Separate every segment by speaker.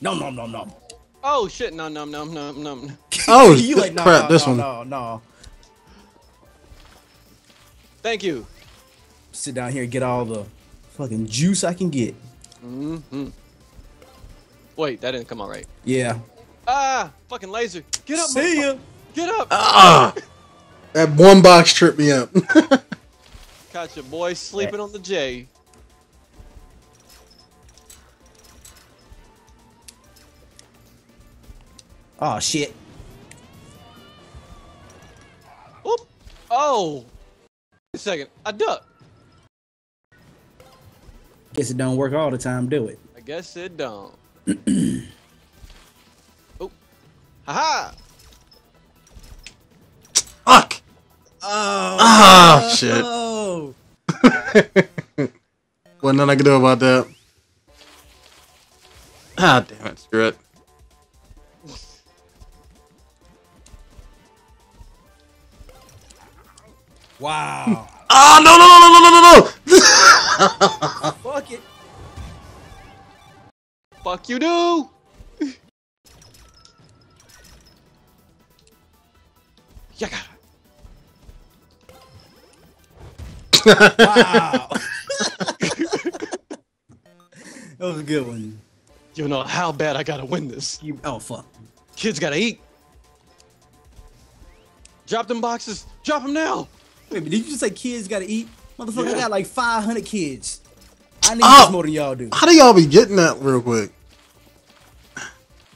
Speaker 1: No, no, no, no.
Speaker 2: Oh shit! No, no, no, no, no.
Speaker 3: Oh,
Speaker 1: you like no,
Speaker 3: crap,
Speaker 1: no,
Speaker 3: this
Speaker 1: no,
Speaker 3: one.
Speaker 1: No, no.
Speaker 2: Thank you.
Speaker 1: Sit down here and get all the fucking juice I can get.
Speaker 2: Mm-hmm. Wait, that didn't come out right.
Speaker 1: Yeah.
Speaker 2: Ah, fucking laser. Get up.
Speaker 1: See ya.
Speaker 2: Get up.
Speaker 3: Ah, that one box tripped me up.
Speaker 2: Caught your boy sleeping on the J.
Speaker 1: Oh shit.
Speaker 2: Oop. Oh. Wait a second. I duck.
Speaker 1: Guess it don't work all the time, do it?
Speaker 2: I guess it don't. oh. Haha.
Speaker 3: Fuck.
Speaker 1: Oh.
Speaker 3: Ah, shit.
Speaker 1: Oh.
Speaker 3: Wasn't nothing I could do about that. Ah, damn it. Screw it.
Speaker 1: Wow.
Speaker 3: Ah, no, no, no, no, no, no, no, no.
Speaker 1: Fuck it.
Speaker 2: Fuck you do. Yaga.
Speaker 1: Wow. that was a good one.
Speaker 2: You know how bad I gotta win this.
Speaker 1: You, oh fuck.
Speaker 2: Kids gotta eat. Drop them boxes. Drop them now.
Speaker 1: Wait, but did you just say kids gotta eat? Motherfucker, I got like 500 kids. I need
Speaker 3: Oh.
Speaker 1: this more than y'all do.
Speaker 3: How do y'all be getting that real quick?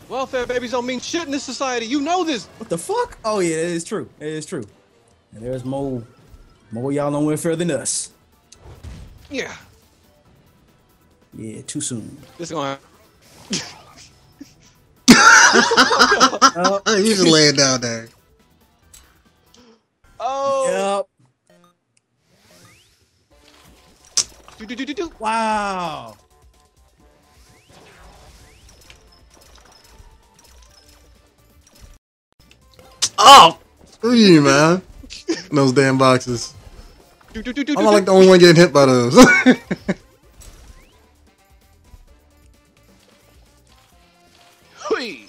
Speaker 2: Welfare babies don't mean shit in this society. You know this.
Speaker 1: What the fuck? Oh yeah, it is true. It is true. And there's more, more y'all on welfare than us.
Speaker 2: Yeah.
Speaker 1: Yeah, too soon.
Speaker 2: This gonna.
Speaker 1: Oh,
Speaker 3: You just lay it down there.
Speaker 2: Oh. Do, do, do, do, do.
Speaker 1: Wow.
Speaker 3: Oh, screw you, man. Those damn boxes.
Speaker 2: Do, do, do, do,
Speaker 3: I'm
Speaker 2: do,
Speaker 3: not like
Speaker 2: do.
Speaker 3: the only one getting hit by those.
Speaker 2: Hui.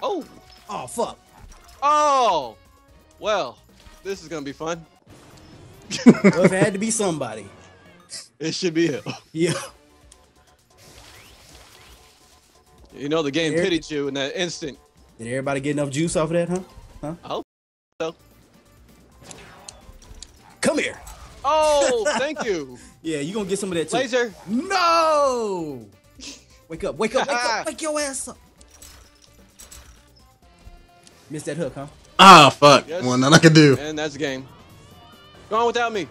Speaker 2: Oh.
Speaker 1: Oh fuck.
Speaker 2: Oh. Well, this is gonna be fun.
Speaker 1: Well, if it had to be somebody.
Speaker 2: It should be him.
Speaker 1: Yeah.
Speaker 2: You know the game
Speaker 1: Here-
Speaker 2: pitied you in that instant.
Speaker 1: Did everybody get enough juice off of that, huh? Huh?
Speaker 2: I hope so.
Speaker 1: Come here.
Speaker 2: Oh, thank you.
Speaker 1: Yeah, you gonna get some of that too.
Speaker 2: Laser.
Speaker 1: No. Wake up! Wake up! Wake up! Wake your ass up! Missed that hook, huh?
Speaker 3: ah, fuck.
Speaker 2: Yes.
Speaker 3: Well, nothing I can do.
Speaker 2: And that's the game. Go on without me.